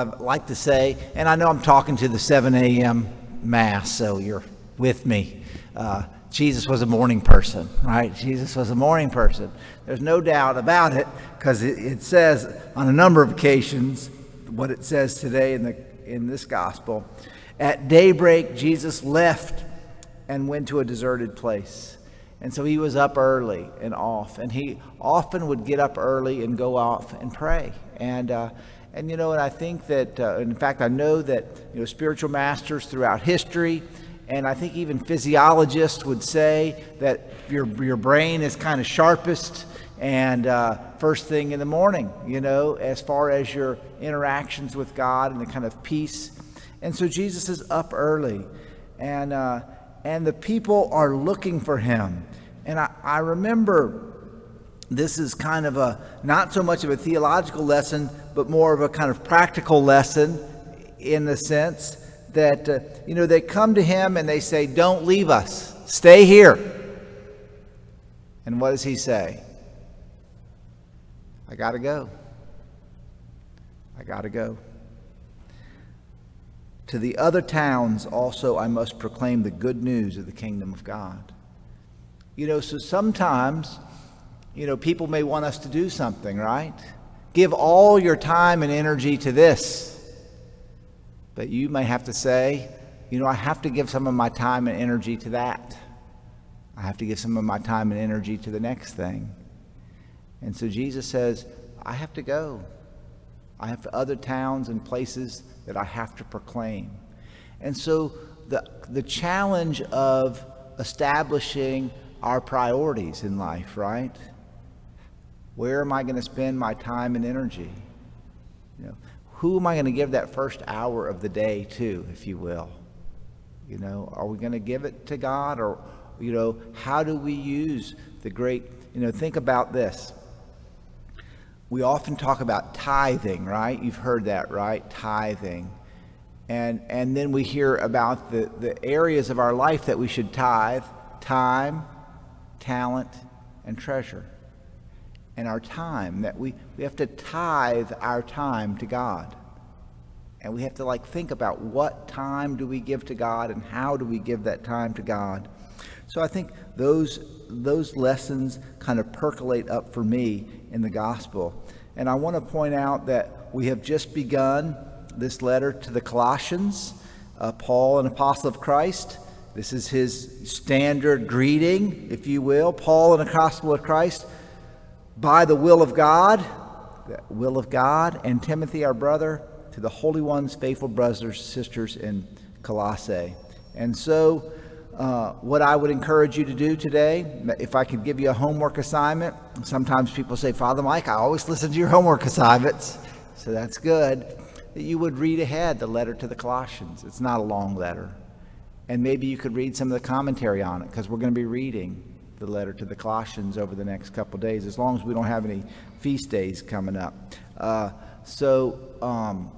I like to say, and I know I'm talking to the 7 a.m. Mass, so you're with me. Uh, Jesus was a morning person, right? Jesus was a morning person. There's no doubt about it because it, it, says on a number of occasions what it says today in, the, in this gospel. At daybreak, Jesus left and went to a deserted place. And so he was up early and off. And he often would get up early and go off and pray. And, uh, and you know, and I think that, uh, in fact, I know that, you know, spiritual masters throughout history, and I think even physiologists would say that your, your brain is kind of sharpest and uh, first thing in the morning, you know, as far as your interactions with God and the kind of peace. And so Jesus is up early, and, uh, and the people are looking for him. And I, I remember this is kind of a not so much of a theological lesson, but more of a kind of practical lesson in the sense that, uh, you know, they come to him and they say, Don't leave us, stay here. And what does he say? I got to go. I got to go. To the other towns also I must proclaim the good news of the kingdom of God. You know, so sometimes, you know, people may want us to do something, right? Give all your time and energy to this. But you may have to say, you know, I have to give some of my time and energy to that. I have to give some of my time and energy to the next thing. And so Jesus says, I have to go. I have other towns and places that I have to proclaim. And so the, the challenge of establishing our priorities in life, right? Where am I going to spend my time and energy? You know, who am I going to give that first hour of the day to, if you will? You know, are we going to give it to God or, you know, how do we use the great, you know, think about this. We often talk about tithing, right? You've heard that, right? Tithing. And, and then we hear about the, the areas of our life that we should tithe time, talent, and treasure and our time that we, we have to tithe our time to god. And we have to like think about what time do we give to god and how do we give that time to god. So i think those those lessons kind of percolate up for me in the gospel. And i want to point out that we have just begun this letter to the colossians uh, paul an apostle of christ. This is his standard greeting if you will. Paul an apostle of christ by the will of God, the will of God, and Timothy, our brother, to the holy ones, faithful brothers, sisters in Colossae. And so, uh, what I would encourage you to do today, if I could give you a homework assignment, sometimes people say, Father Mike, I always listen to your homework assignments, so that's good, that you would read ahead the letter to the Colossians. It's not a long letter. And maybe you could read some of the commentary on it, because we're going to be reading the letter to the Colossians over the next couple days, as long as we don't have any feast days coming up. Uh, so, um,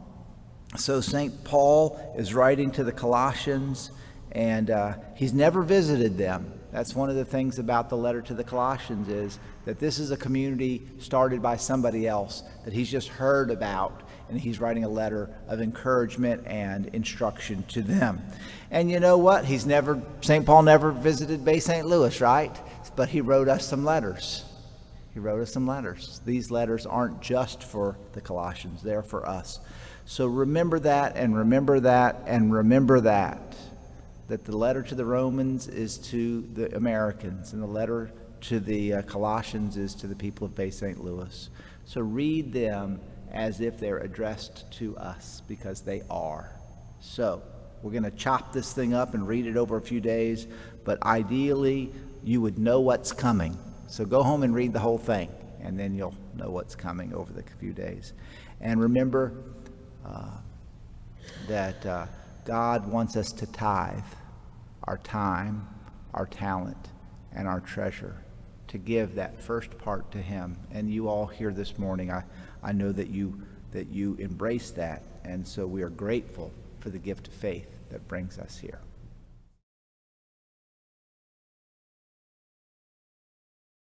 so St. Paul is writing to the Colossians, and uh, he's never visited them. That's one of the things about the letter to the Colossians is that this is a community started by somebody else that he's just heard about, and he's writing a letter of encouragement and instruction to them. And you know what? He's never St. Paul never visited Bay St. Louis, right? but he wrote us some letters. He wrote us some letters. These letters aren't just for the Colossians, they're for us. So remember that and remember that and remember that. That the letter to the Romans is to the Americans and the letter to the uh, Colossians is to the people of Bay St. Louis. So read them as if they're addressed to us because they are. So we're going to chop this thing up and read it over a few days, but ideally, you would know what's coming. So go home and read the whole thing, and then you'll know what's coming over the few days. And remember uh, that uh, God wants us to tithe our time, our talent, and our treasure to give that first part to Him. And you all here this morning, I, I know that you that you embrace that, and so we are grateful for the gift of faith that brings us here.